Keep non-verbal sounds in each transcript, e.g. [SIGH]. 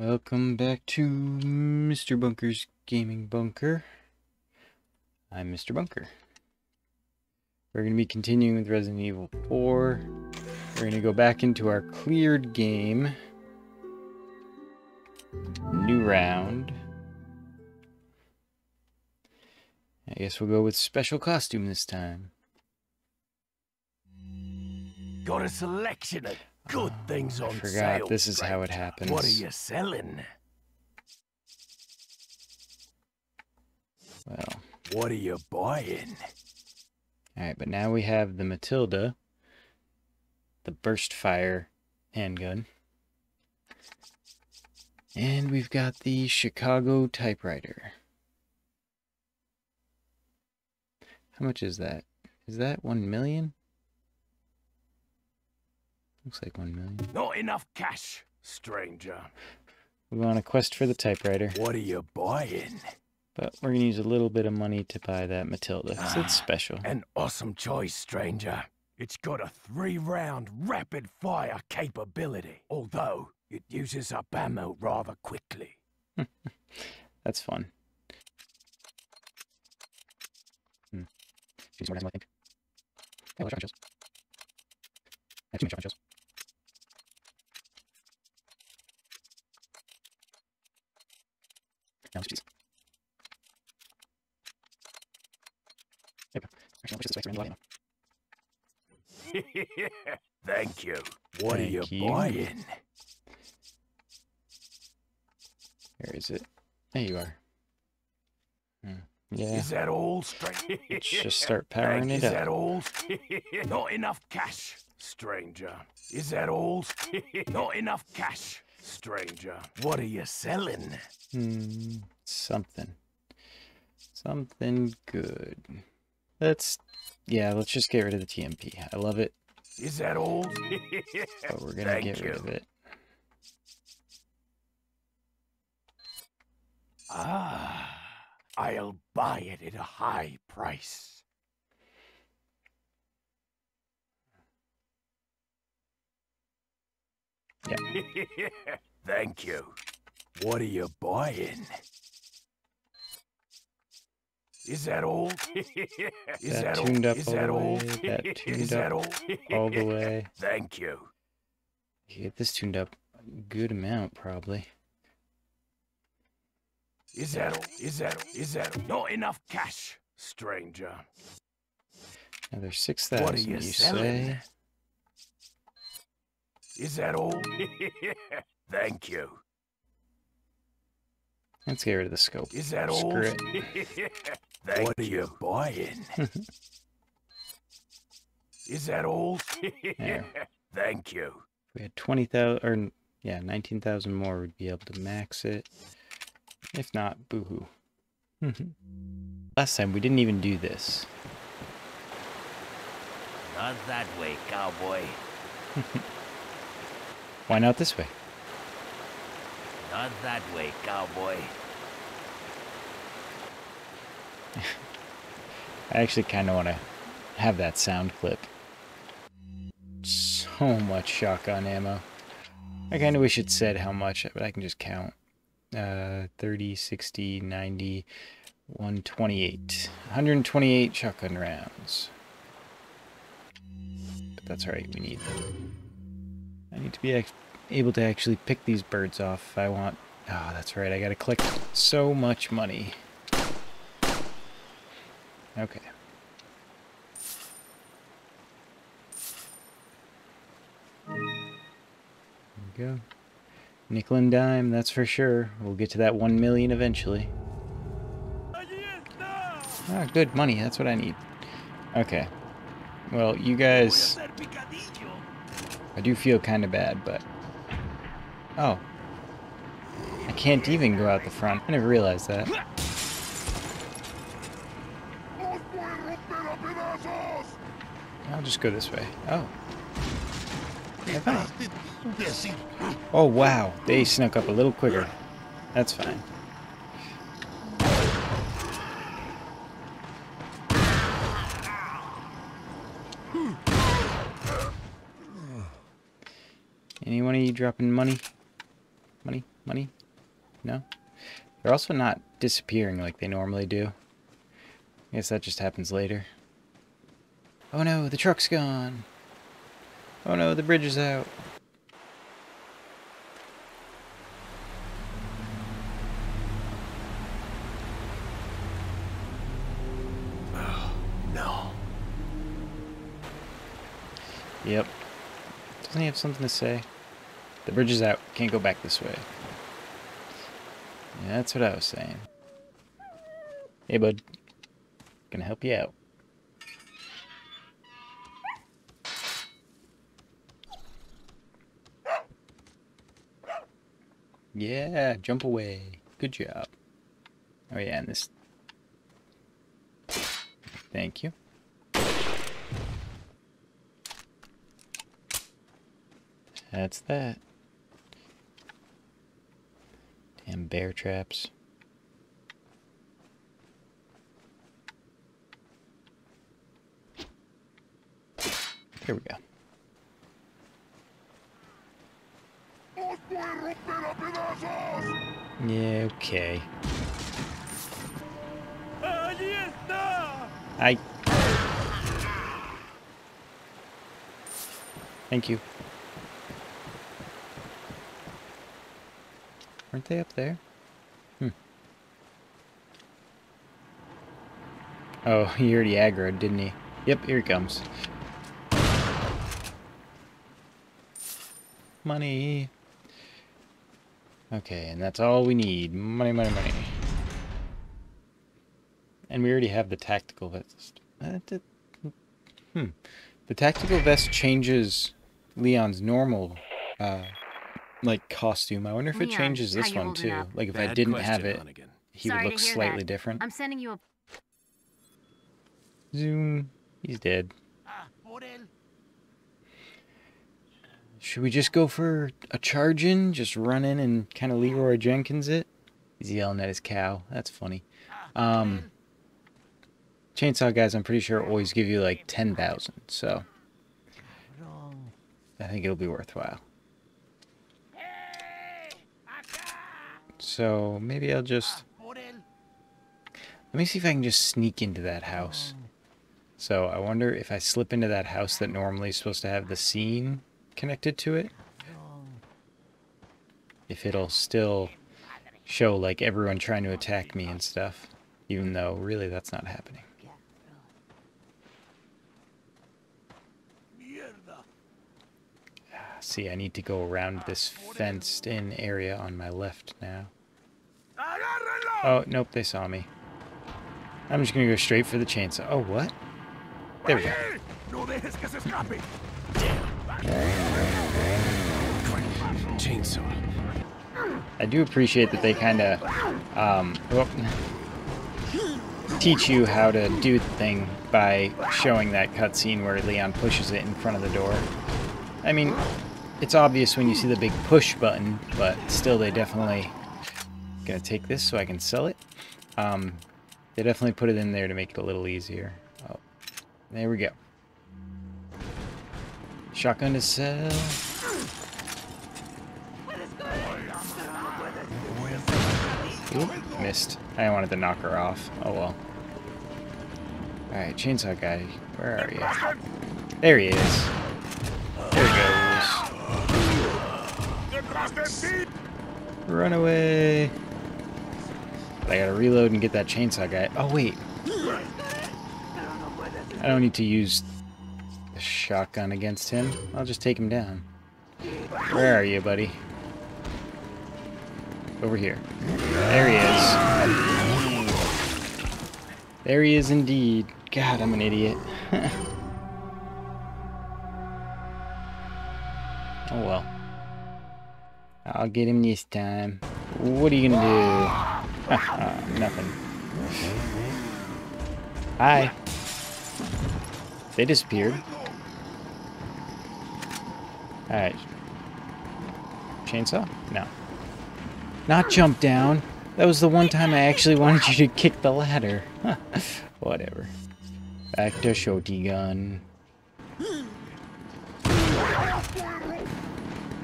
Welcome back to Mr. Bunker's Gaming Bunker. I'm Mr. Bunker. We're going to be continuing with Resident Evil 4. We're going to go back into our cleared game. New round. I guess we'll go with special costume this time. Got a selection of good Oh, things I on forgot sale. this is how it happens. What are you selling? Well, What are you buying? alright, but now we have the Matilda, the burst fire handgun, and we've got the Chicago typewriter. How much is that? Is that one million? Looks like one million. Not enough cash, stranger. We want a quest for the typewriter, What are you buying? but we're gonna use a little bit of money to buy that Matilda, 'cause it's Ah, special. An awesome choice, stranger. It's got a three-round rapid-fire capability, although it uses up ammo rather quickly. [LAUGHS] That's fun. Hmm. Use more I think. Yeah, well, shotgun shells. I have too many shotgun shells. Now let's use these. There we go. Actually, I'll push this way so we have a lot of ammo. Thank you. What are you, you. buying? Where is it? There you are. Hmm. Yeah, Is that all, stranger? let's [LAUGHS] just start powering Is that all? [LAUGHS] Not enough cash, stranger. Is that all? [LAUGHS] Not enough cash, stranger. What are you selling? Hmm, something. Something good. Let's, yeah, let's just get rid of the TMP. I love it, Is that all? but we're gonna Thank get rid you. of it. Ah, I'll buy it at a high price. Yeah. [LAUGHS] Thank you. What are you buying? Is that all? [LAUGHS] Is That all? tuned up Is all that the all? way, that [LAUGHS] tuned Is that up all? all the way. [LAUGHS] Thank you. You get this tuned up a good amount, probably. Is that all? Is that all? Is that all? not enough cash, stranger? Now there's six What are you You say? Is that all? Thank you. Let's get rid of the scope. Is that all? Screw it. Thank what are you buying? [LAUGHS] Is that all? There. If [LAUGHS] Thank you. we had twenty thousand, or yeah, nineteen thousand more, we'd be able to max it. If not, boohoo. [LAUGHS] Last time we didn't even do this. Not that way, cowboy. Why not this way? Not that way, cowboy. [LAUGHS] I actually kind of want to have that sound clip. So much shotgun ammo. I kind of wish it said how much, but I can just count. Uh, 30, 60, 90, 128. 128 shotgun rounds. But that's alright, we need them. I need to be able to actually pick these birds off if I want. Oh, that's right, I gotta collect so much money. Go. Nickel and dime, that's for sure. We'll get to that one million eventually. Ah, good money. That's what I need. Okay. Well, you guys, I do feel kind of bad, but oh, I can't even go out the front. I never realized that. I'll just go this way. Oh. Oh, wow. They snuck up a little quicker. That's fine. Any one of you dropping money? Money? Money? No? They're also not disappearing like they normally do. I guess that just happens later. Oh no, the truck's gone. Oh no, the bridge is out. Oh, no. Yep. Doesn't he have something to say? The bridge is out. Can't go back this way. Yeah, that's what I was saying. Hey, bud. Gonna help you out. Yeah, jump away. Good job. Oh yeah, and this... Thank you. That's that. Damn bear traps. Here we go. Yeah, okay. I. Thank you. Aren't they up there? Hmm. Oh, [LAUGHS] he already aggroed, didn't he? Yep, here he comes. Money. Okay, and that's all we need. Money, money, money. And we already have the tactical vest. Uh, hmm. The tactical vest changes Leon's normal, uh, like, costume. I wonder if it Leon, changes this one, too. up? Like, if I didn't have it, Hunnigan. he Sorry would look slightly that. different. I'm sending you a Zoom. He's dead. Should we just go for a charge in? Just run in and kind of Leeroy Jenkins it? He's yelling at his cow. That's funny. Um, chainsaw guys, I'm pretty sure always give you like 10,000, so I think it'll be worthwhile. So maybe I'll just let me see if I can just sneak into that house. So I wonder if I slip into that house that normally is supposed to have the scene connected to it, if it'll still show like everyone trying to attack me and stuff, even though really that's not happening. Ah, See, I need to go around this fenced in area on my left now. Oh, nope, they saw me. I'm just gonna go straight for the chainsaw. Oh, what? There we go. Chainsaw. I do appreciate that they kind of um, [LAUGHS] teach you how to do the thing by showing that cutscene where Leon pushes it in front of the door. I mean, it's obvious when you see the big push button, but still, they definitely gonna take this so I can sell it. Um, they definitely put it in there to make it a little easier. Oh, there we go. Shotgun to sell. Oop, missed. I wanted to knock her off. Oh well. Alright, chainsaw guy, where are you? There he is. Run away. But I gotta reload and get that chainsaw guy. Oh wait. I don't need to use the shotgun against him. I'll just take him down. Where are you, buddy? Over here. There he is. There he is indeed. God, I'm an idiot. [LAUGHS] oh well. I'll get him this time. What are you gonna do? [LAUGHS] Nothing. Hi. They disappeared. Alright. Chainsaw? No. Not jump down. That was the one time I actually [LAUGHS] wanted you to kick the ladder. [LAUGHS] Whatever. Back to Shoti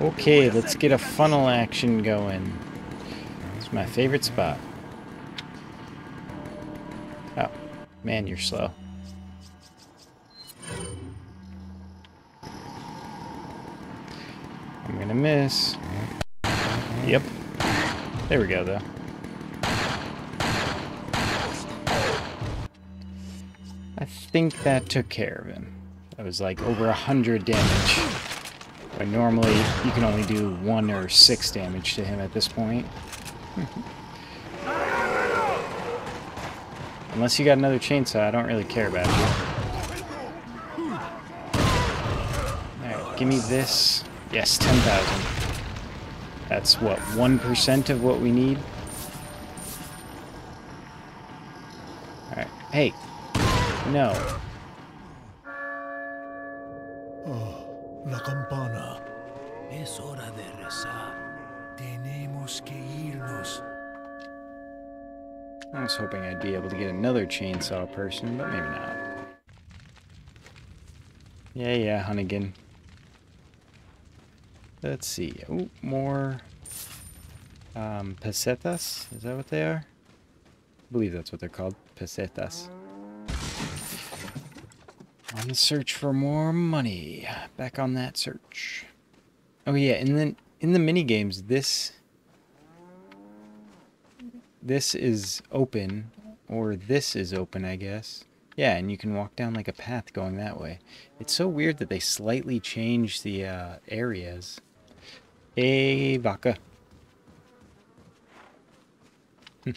Okay, let's get a funnel action going. It's my favorite spot. Oh, man, you're slow. I'm gonna miss. Yep. There we go, though. I think that took care of him. That was like over a hundred damage. When normally you can only do one or six damage to him at this point. [LAUGHS] Unless you got another chainsaw, I don't really care about you. Alright, give me this. Yes, 10,000. That's what, 1% of what we need? Alright, hey, no. La campana. Es hora de rezar. Tenemos que irnos. I was hoping I'd be able to get another chainsaw person, but maybe not. Yeah, yeah, Hunnigan. Let's see. Oh, more um, pesetas? Is that what they are? I believe that's what they're called. Pesetas. On the search for more money. Back on that search. Oh yeah, and then in the mini games, this this is open, or this is open, I guess. Yeah, and you can walk down like a path going that way. It's so weird that they slightly change the uh, areas. Hey, vaca. [LAUGHS]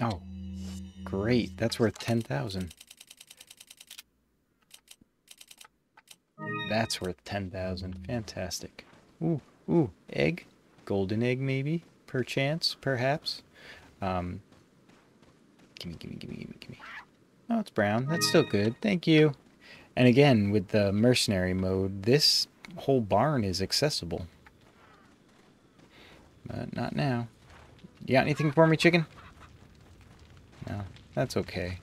oh, great. That's worth 10,000. That's worth 10,000. Fantastic. Ooh, ooh, egg? Golden egg, maybe? Perchance, perhaps? Um, gimme, gimme, gimme, gimme, gimme. Oh, it's brown. That's still good. Thank you. And again, with the mercenary mode, this whole barn is accessible. But not now. You got anything for me, chicken? No, that's okay.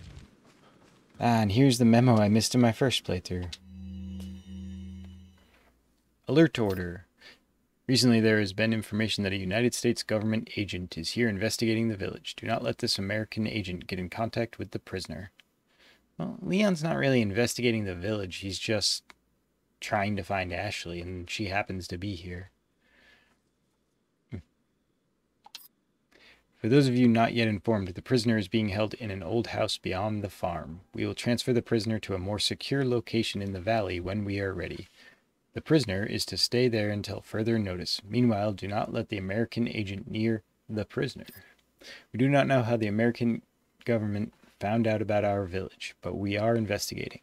Ah, and here's the memo I missed in my first playthrough. Alert order. Recently, there has been information that a United States government agent is here investigating the village. Do not let this American agent get in contact with the prisoner. Well, Leon's not really investigating the village. He's just trying to find Ashley, and she happens to be here. Hmm. For those of you not yet informed, the prisoner is being held in an old house beyond the farm. We will transfer the prisoner to a more secure location in the valley when we are ready. The prisoner is to stay there until further notice. Meanwhile, do not let the American agent near the prisoner. We do not know how the American government found out about our village, but we are investigating.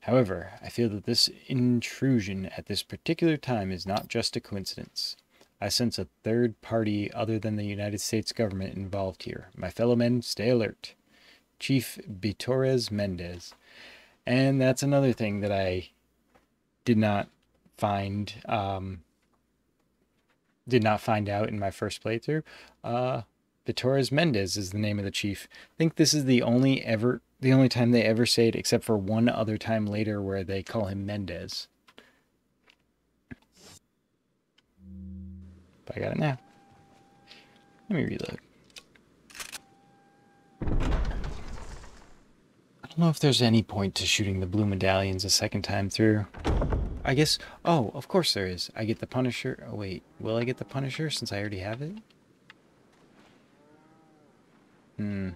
However, I feel that this intrusion at this particular time is not just a coincidence. I sense a third party other than the United States government involved here. My fellow men, stay alert. Chief Bitores Mendez. And that's another thing that I did not find um, did not find out in my first playthrough. Uh, Bitores Mendez is the name of the chief. I think this is the only ever the only time they ever say it, except for one other time later where they call him Mendez. But I got it now. Let me reload. I don't know if there's any point to shooting the blue medallions a second time through. I guess... Oh, of course there is. I get the Punisher. Oh, wait. Will I get the Punisher since I already have it? Hmm.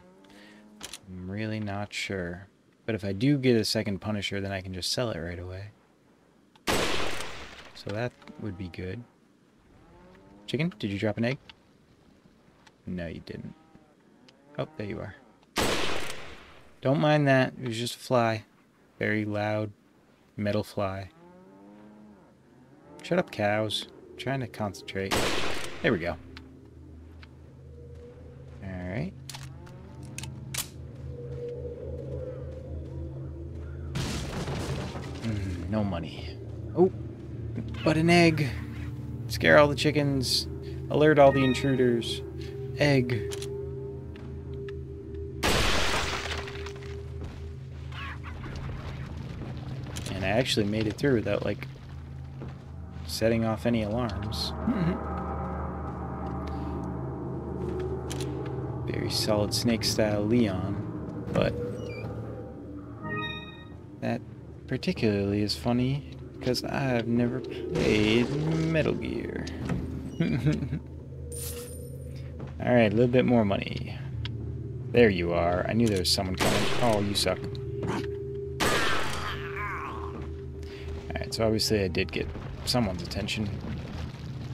I'm really not sure. But if I do get a second Punisher, then I can just sell it right away. So that would be good. Chicken, did you drop an egg? No, you didn't. Oh, there you are. Don't mind that. It was just a fly. Very loud metal fly. Shut up, cows. I'm trying to concentrate. There we go. Alright. Mm, no money. Oh, but an egg. Scare all the chickens. Alert all the intruders. Egg. And I actually made it through without, like, setting off any alarms. [LAUGHS] Very solid snake-style Leon, but that particularly is funny because I've never played Metal Gear. [LAUGHS] Alright, a little bit more money. There you are. I knew there was someone coming. Oh, you suck. Alright, so obviously I did get someone's attention.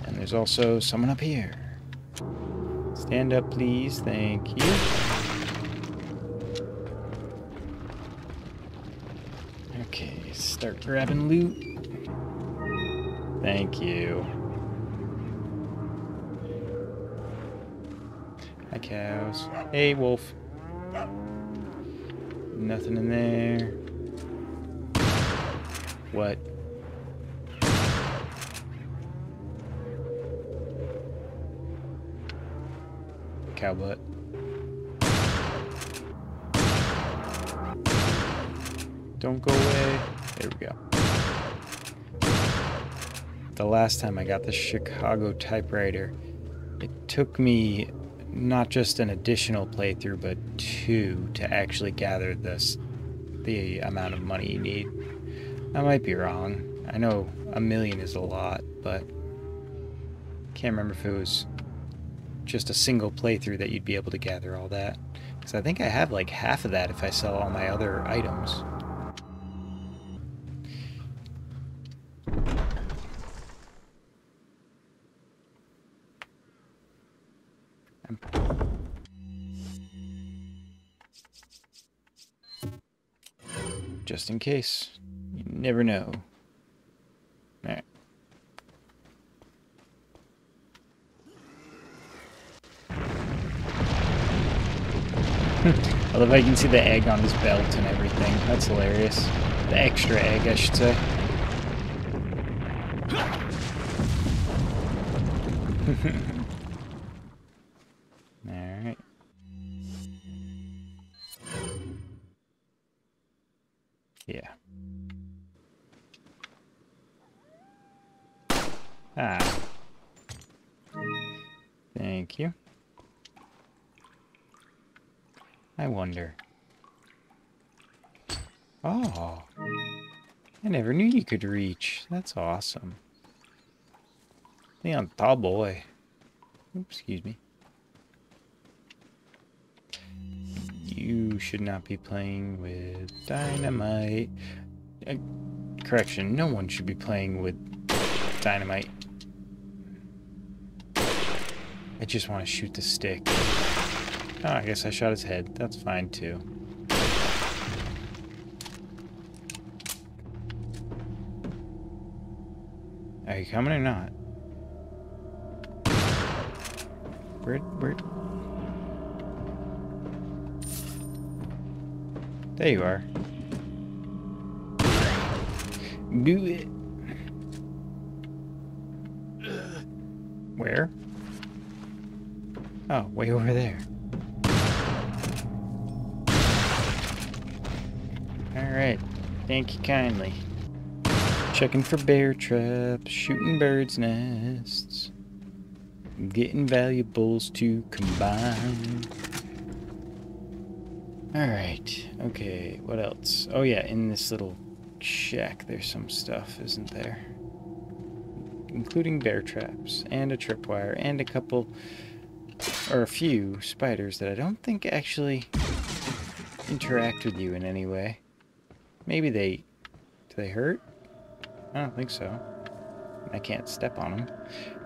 And there's also someone up here. Stand up, please. Thank you. Okay, start grabbing loot. Thank you. Hi, cows. Hey, wolf. Nothing in there. What? Cow butt. Don't go away. There we go. The last time I got the Chicago typewriter, it took me not just an additional playthrough, but two to actually gather this the amount of money you need. I might be wrong. I know a million is a lot, but can't remember if it was just a single playthrough that you'd be able to gather all that. Because I think I have like half of that if I sell all my other items. Just in case. You never know. Alright. [LAUGHS] I love how you can see the egg on his belt and everything. That's hilarious. The extra egg, I should say. [LAUGHS] Thank you. I wonder. Oh. I never knew you could reach. That's awesome. Leon, tall boy. Oops, excuse me. You should not be playing with dynamite. Uh, correction, no one should be playing with dynamite. I just want to shoot the stick. Oh, I guess I shot his head. That's fine, too. Are you coming or not? Where, where? There you are. Do it. Where? Oh, way over there. Alright. Thank you kindly. Checking for bear traps, shooting birds' nests, getting valuables to combine. Alright, okay, what else? Oh yeah, in this little shack there's some stuff, isn't there? Including bear traps, and a tripwire, and a couple, or a few spiders that I don't think actually interact with you in any way. Maybe they... Do they hurt? I don't think so. I can't step on them.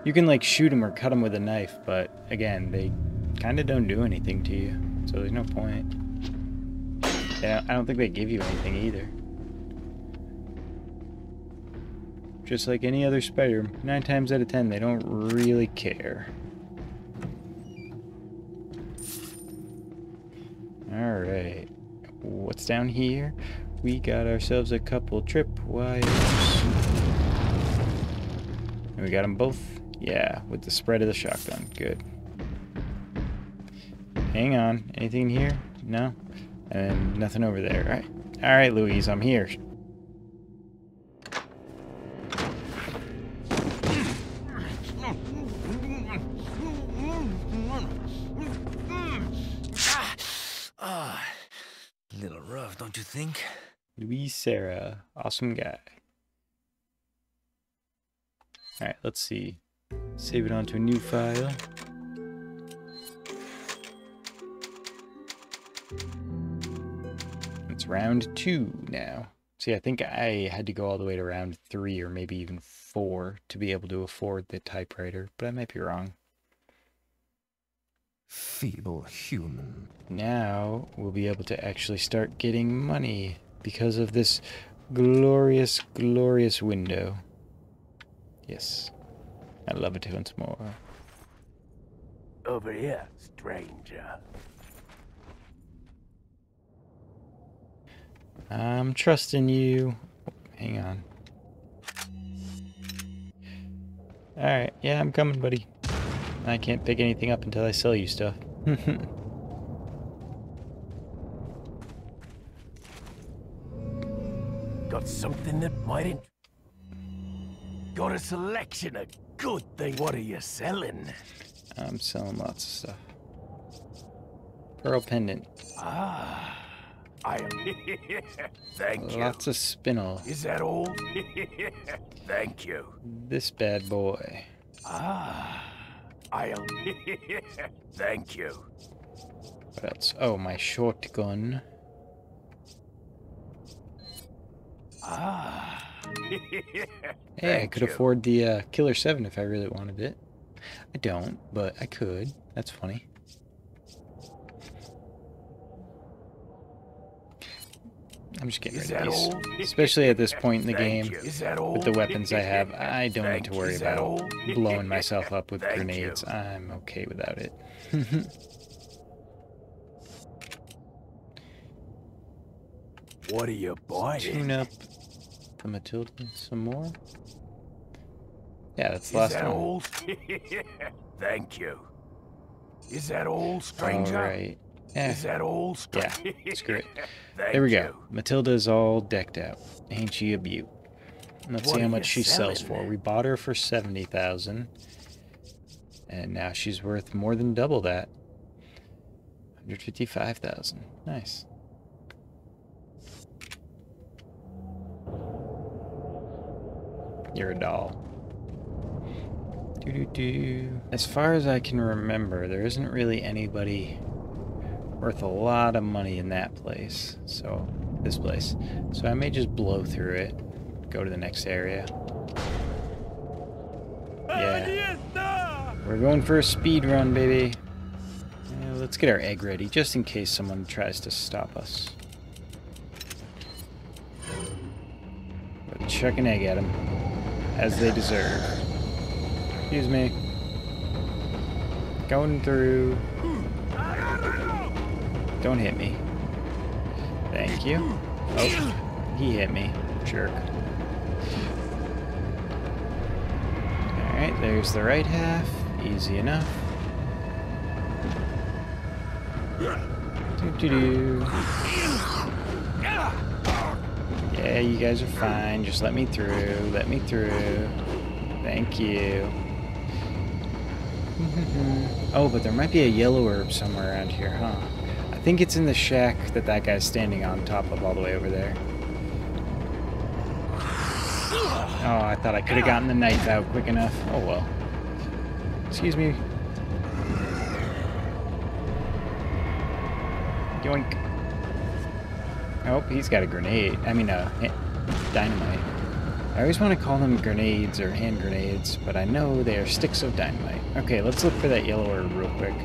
You can, like, shoot them or cut them with a knife, but, again, they kind of don't do anything to you. So there's no point. Yeah, I don't think they give you anything either. Just like any other spider, nine times out of ten, they don't really care. Alright. What's down here? We got ourselves a couple tripwires. And we got them both? Yeah, with the spread of the shotgun. Good. Hang on. Anything here? No? And nothing over there. Alright. Alright, Luis, I'm here. Don't you think? Luis Serra. Awesome guy. Alright, let's see. Save it onto a new file. It's round two now. See, I think I had to go all the way to round three or maybe even four to be able to afford the typewriter, but I might be wrong. Feeble human. Now we'll be able to actually start getting money because of this glorious, glorious window. Yes. I love it once more. Over here, stranger. I'm trusting you. Hang on. Alright, yeah, I'm coming, buddy. I can't pick anything up until I sell you stuff. [LAUGHS] Got something that might int- Got a selection of good thing. What are you selling? I'm selling lots of stuff. Pearl pendant. Ah, I am. [LAUGHS] Thank you. Lots of spinel. Is that all? [LAUGHS] Thank you. This bad boy. Ah, I am. [LAUGHS] Thank you. What else? Oh, my shotgun. Ah. [LAUGHS] Hey, I could you. afford the uh, Killer 7 if I really wanted it. I don't, but I could. That's funny. I'm just getting rid of these. Especially at this point in the game. you. Is that all? With the weapons I have, I don't need to worry about all? blowing myself up with [LAUGHS] grenades. I'm okay without it. [LAUGHS] What are you buying? Tune up the Matilda some more. Yeah, that's the last that one. all? [LAUGHS] Thank you. Is that all, stranger? Alright. Eh, Is that all, yeah, stranger? screw it. [LAUGHS] There we you. go. Matilda's all decked out. Ain't she a beaut? Let's What see how much you she sells for. We bought her for 70000 And now she's worth more than double that. 155000 Nice. You're a doll. Doo -doo -doo. As far as I can remember, there isn't really anybody worth a lot of money in that place. So, this place. So I may just blow through it, go to the next area. Yeah. We're going for a speed run, baby. Yeah, let's get our egg ready, just in case someone tries to stop us. But chuck an egg at them, as they deserve. Excuse me. Going through. Don't hit me. Thank you. Oh, he hit me. Jerk. Alright, there's the right half. Easy enough. Do do do. Yeah, you guys are fine. Just let me through. Let me through. Thank you. [LAUGHS] oh, but there might be a yellow herb somewhere around here, huh? I think it's in the shack that that guy's standing on top of all the way over there. Oh, I thought I could have gotten the knife out quick enough. Oh well. Excuse me. Yoink. Oh, he's got a grenade. I mean, a ha- dynamite. I always want to call them grenades or hand grenades, but I know they are sticks of dynamite. Okay, let's look for that yellow herb real quick.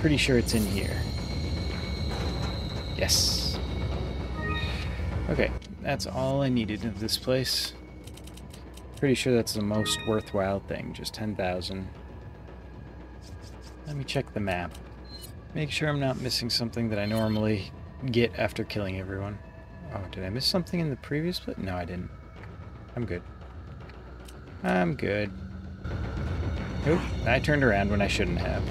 Pretty sure it's in here. Yes. Okay, that's all I needed of this place. Pretty sure that's the most worthwhile thing, just 10,000. Let me check the map. Make sure I'm not missing something that I normally get after killing everyone. Oh, did I miss something in the previous split? No, I didn't. I'm good. I'm good. Oop, I turned around when I shouldn't have.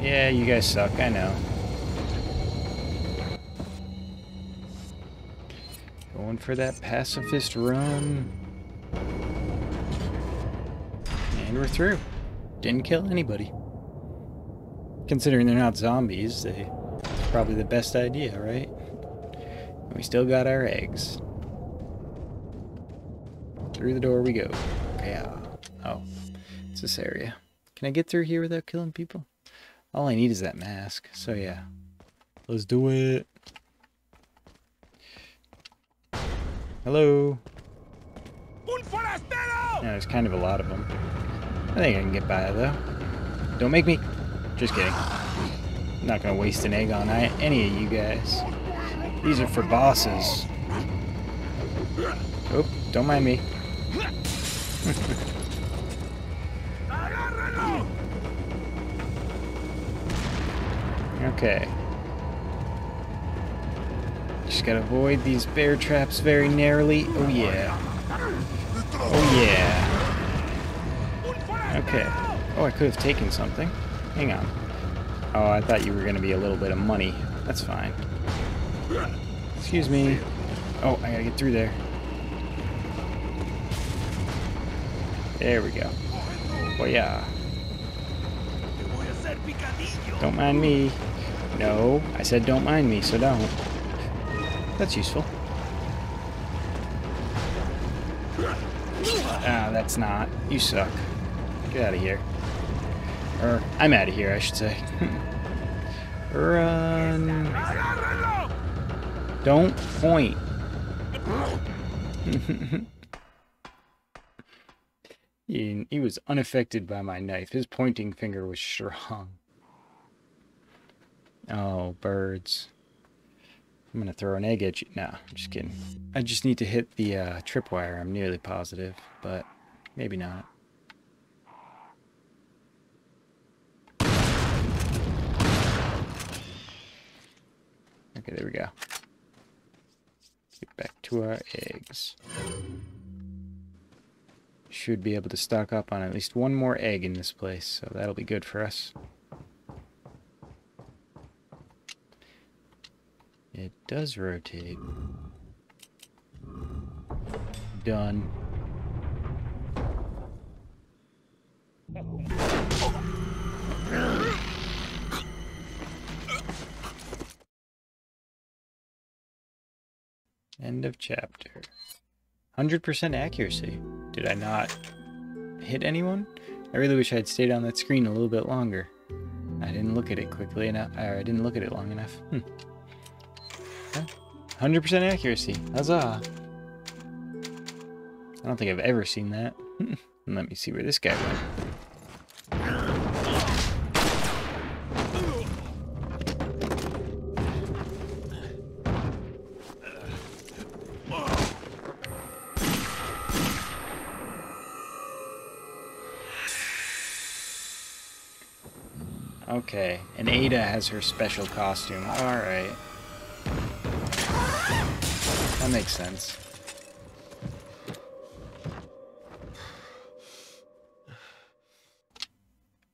Yeah, you guys suck, I know. Going for that pacifist run. And we're through. Didn't kill anybody. Considering they're not zombies, they probably the best idea, right? We still got our eggs. Through the door we go. Yeah. Oh, it's this area. Can I get through here without killing people? All I need is that mask. So yeah, let's do it. Hello. Yeah, there's kind of a lot of them. I think I can get by though. Don't make me. Just kidding. I'm not gonna waste an egg on any of you guys. These are for bosses. Oh, don't mind me. [LAUGHS] okay. Just gotta avoid these bear traps very narrowly. Oh yeah. Oh yeah. Okay. Oh, I could have taken something. Hang on. Oh, I thought you were gonna be a little bit of money. That's fine. Excuse me. Oh, I gotta get through there. There we go. Oh yeah. Don't mind me. No, I said don't mind me, so don't. That's useful. Ah, that's not. You suck. Get out of here. Or, I'm out of here, I should say. [LAUGHS] Run. Don't point. [LAUGHS] he, he was unaffected by my knife. His pointing finger was strong. Oh, birds. I'm gonna throw an egg at you. No, I'm just kidding. I just need to hit the uh, tripwire, I'm nearly positive, but maybe not. Okay, there we go. Get back to our eggs. Should be able to stock up on at least one more egg in this place, so that'll be good for us. It does rotate. Done. End of chapter. 100% accuracy. Did I not hit anyone? I really wish I'd stayed on that screen a little bit longer. I didn't look at it quickly enough. I didn't look at it long enough. Hmm. 100% accuracy. Huzzah. I don't think I've ever seen that. [LAUGHS] Let me see where this guy went. Okay, and Ada has her special costume. Alright. That makes sense.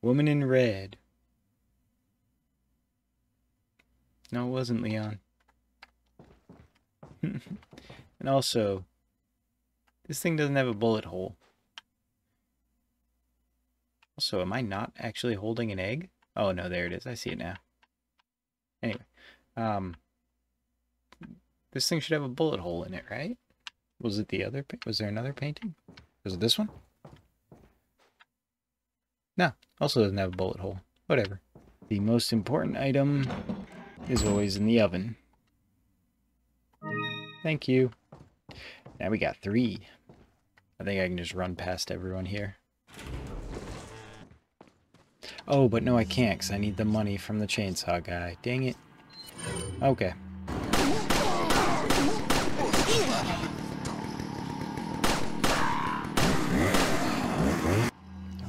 Woman in red. No, it wasn't Leon. [LAUGHS] and also, this thing doesn't have a bullet hole. Also, am I not actually holding an egg? Oh, no, there it is. I see it now. Anyway, um, this thing should have a bullet hole in it, right? Was it the other, was there another painting? Was it this one? No, also doesn't have a bullet hole. Whatever. The most important item is always in the oven. Thank you. Now we got three. I think I can just run past everyone here. Oh, but no I can't because I need the money from the chainsaw guy. Dang it. Okay.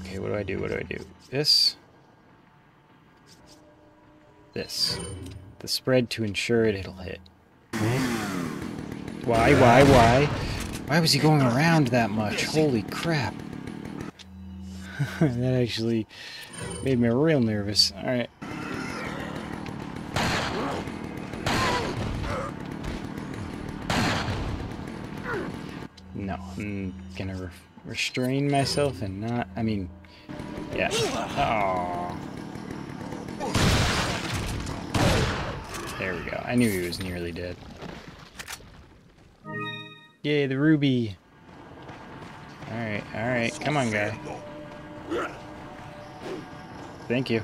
Okay, what do I do? What do I do? This. This. The spread to ensure it, it'll hit. Why, why, why? Why was he going around that much? Holy crap. [LAUGHS] that actually made me real nervous. Alright. No, I'm gonna re restrain myself and not, I mean, yeah. Oh. There we go. I knew he was nearly dead. Yay, the ruby. Alright, alright. Come on, guy. Thank you.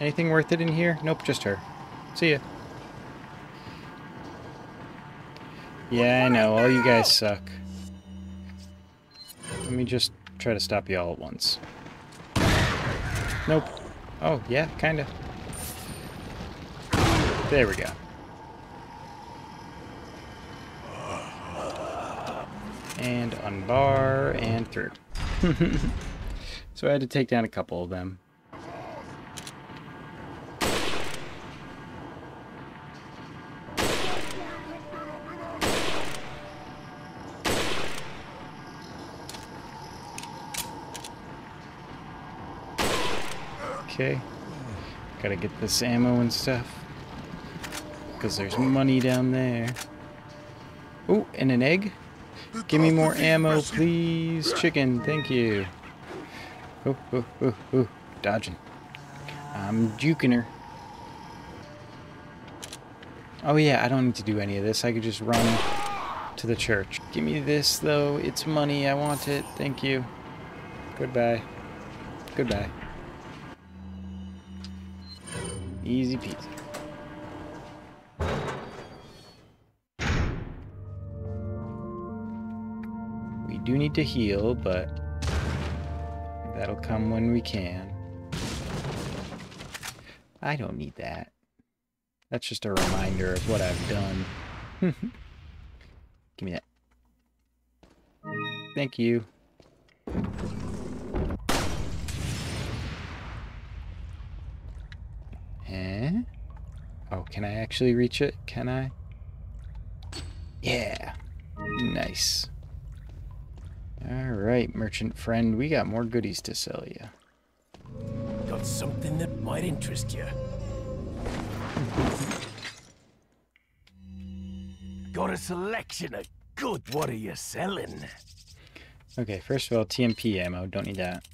Anything worth it in here? Nope, just her. See ya. Yeah, I know. All you guys suck. Let me just try to stop you all at once. Nope. Oh, yeah, kinda. There we go. And unbar and through. [LAUGHS] so I had to take down a couple of them. Okay. Gotta get this ammo and stuff. Because there's money down there. Oh, and an egg? Give me more ammo, please. Chicken, thank you. Oh, oh, oh, oh. Dodging. I'm juking her. Oh yeah, I don't need to do any of this. I could just run to the church. Give me this, though. It's money. I want it. Thank you. Goodbye. Goodbye. Easy peasy. We do need to heal, but that'll come when we can. I don't need that. That's just a reminder of what I've done. [LAUGHS] Give me that. Thank you. Eh? Oh, can I actually reach it? Can I? Yeah. Nice. Alright, merchant friend, we got more goodies to sell you. Got something that might interest you. Got a selection of good. What are you selling? Okay, first of all, TMP ammo. Don't need that.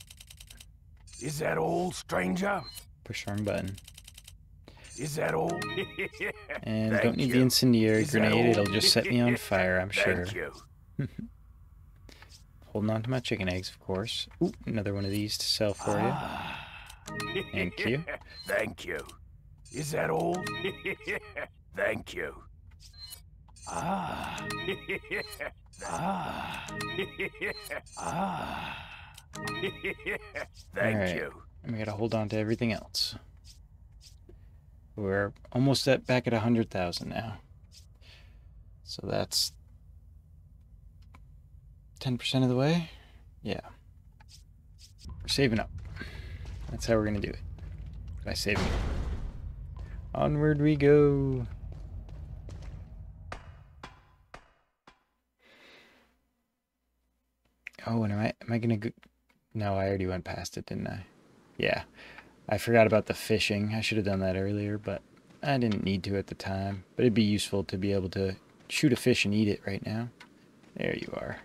Is that all, stranger? Push wrong button. Is that all? [LAUGHS] And Thank don't need the incendiary Is grenade. It'll just set me on [LAUGHS] fire, I'm sure. Thank you. [LAUGHS] Holding on to my chicken eggs, of course. Ooh, another one of these to sell for you. Ah. Thank you. Thank you. Is that all? Thank you. Ah. ah. ah. Thank Alright. you. And we gotta hold on to everything else. We're almost at back at a hundred thousand now. So that's ten percent of the way. Yeah. We're saving up. That's how we're gonna do it. By saving up. Onward we go. Oh, and am I am I gonna go no, I already went past it, didn't I? Yeah. I forgot about the fishing. I should have done that earlier, but I didn't need to at the time. But it'd be useful to be able to shoot a fish and eat it right now. There you are.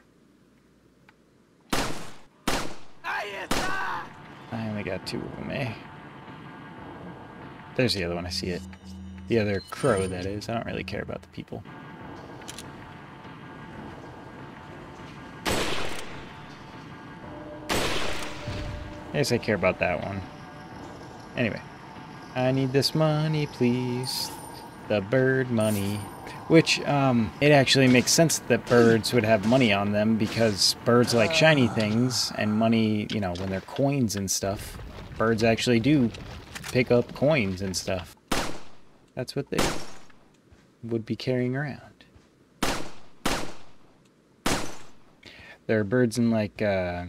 I only got two of them, eh? There's the other one, I see it. The other crow, that is. I don't really care about the people. I guess I care about that one. Anyway, I need this money, please. The bird money. Which, um, it actually makes sense that birds would have money on them because birds like shiny things and money, you know, when they're coins and stuff, birds actually do pick up coins and stuff. That's what they would be carrying around. There are birds in like, uh,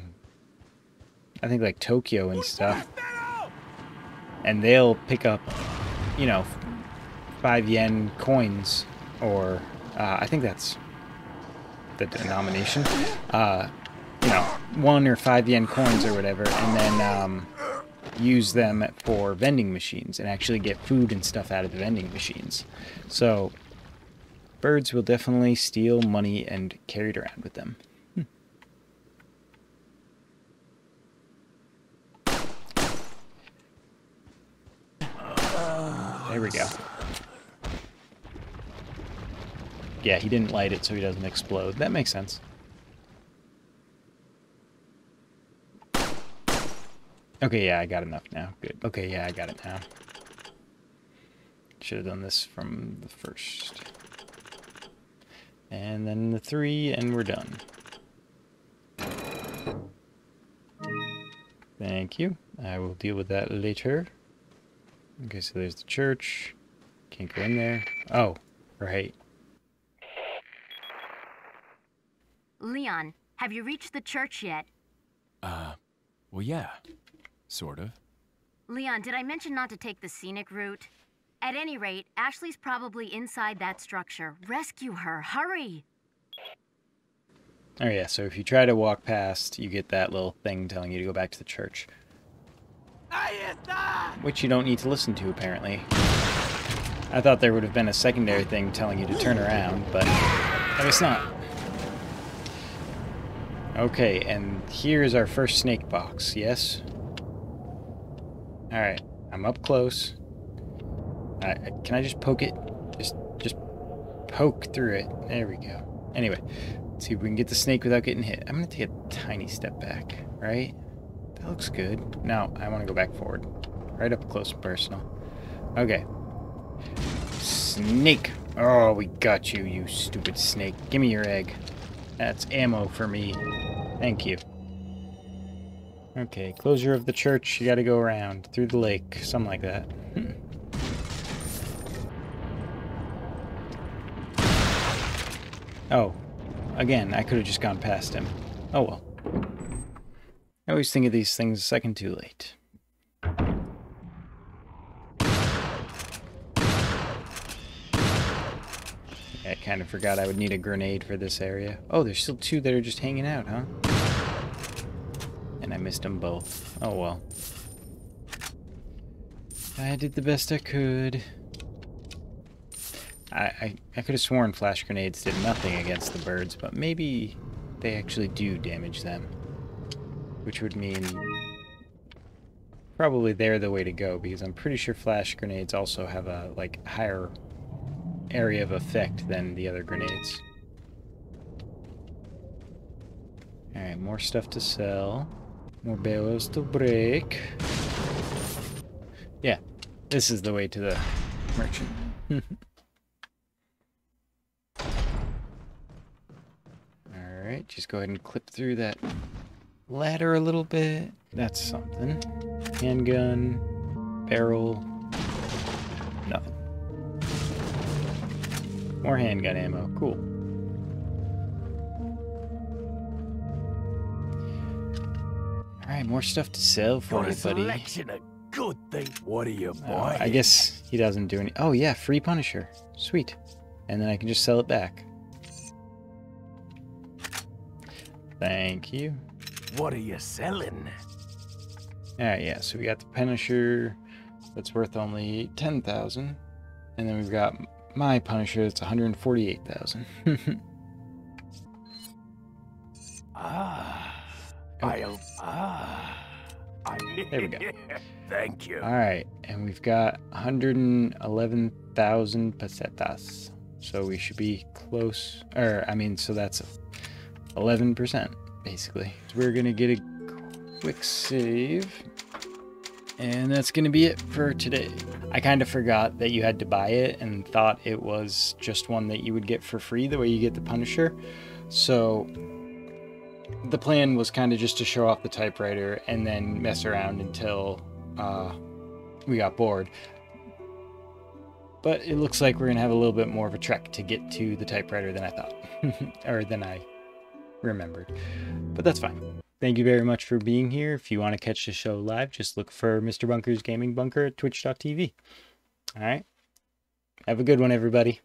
I think like Tokyo and stuff. And they'll pick up, you know, five yen coins, or uh, I think that's the denomination. Uh, you know, one or five yen coins or whatever, and then um, use them for vending machines and actually get food and stuff out of the vending machines. So, birds will definitely steal money and carry it around with them. There we go. Yeah, he didn't light it so he doesn't explode. That makes sense. Okay, yeah, I got enough now. Good. Okay, yeah, I got it now. Should have done this from the first. And then the three, and we're done. Thank you. I will deal with that later. Okay, so there's the church. Can't go in there. Oh, right. Leon, have you reached the church yet? Uh, well, yeah. Sort of. Leon, did I mention not to take the scenic route? At any rate, Ashley's probably inside that structure. Rescue her, hurry! Oh yeah, so if you try to walk past, you get that little thing telling you to go back to the church. Which you don't need to listen to, apparently. I thought there would have been a secondary thing telling you to turn around, but I guess not. Okay, and here's our first snake box, yes? Alright, I'm up close. Can I just poke it? Just, just poke through it. There we go. Anyway, let's see if we can get the snake without getting hit. I'm going to take a tiny step back, right? That looks good. Now, I want to go back forward. Right up close and personal. Okay. Snake. Oh, we got you, you stupid snake. Give me your egg. That's ammo for me. Thank you. Okay, closure of the church. You gotta go around. Through the lake. Something like that. Hmm. Oh. Again, I could have just gone past him. Oh well. I always think of these things a second too late. I kind of forgot I would need a grenade for this area. Oh, there's still two that are just hanging out, huh? And I missed them both. Oh well. I did the best I could. I, I, I could have sworn flash grenades did nothing against the birds, but maybe they actually do damage them. Which would mean probably they're the way to go, because I'm pretty sure flash grenades also have a like higher area of effect than the other grenades. Alright, more stuff to sell. More barrels to break. Yeah, this is the way to the merchant. [LAUGHS] Alright, just go ahead and clip through that ladder a little bit. That's something. Handgun, barrel, nothing. More handgun ammo. Cool. Alright, more stuff to sell for Got you, buddy. selection good things. What are you Oh, buying? I guess he doesn't do any. Oh, yeah, free Punisher. Sweet. And then I can just sell it back. Thank you. What are you selling? Alright, yeah, so we got the Punisher that's worth only 10,000. And then we've got my Punisher that's 148,000. [LAUGHS] Ah, Oh. I'll. Ah, I, There we go. [LAUGHS] Thank you. Alright, and we've got 111,000 pesetas. So we should be close. Or, I mean, so that's 11%, basically. So we're going to get a quick save. And that's going to be it for today. I kind of forgot that you had to buy it and thought it was just one that you would get for free the way you get the Punisher. So the plan was kind of just to show off the typewriter and then mess around until uh, we got bored. But it looks like we're going to have a little bit more of a trek to get to the typewriter than I thought, [LAUGHS] or than I remembered. But that's fine. Thank you very much for being here. If you want to catch the show live, just look for Mr. Bunker's Gaming Bunker at twitch.tv. All right. Have a good one, everybody.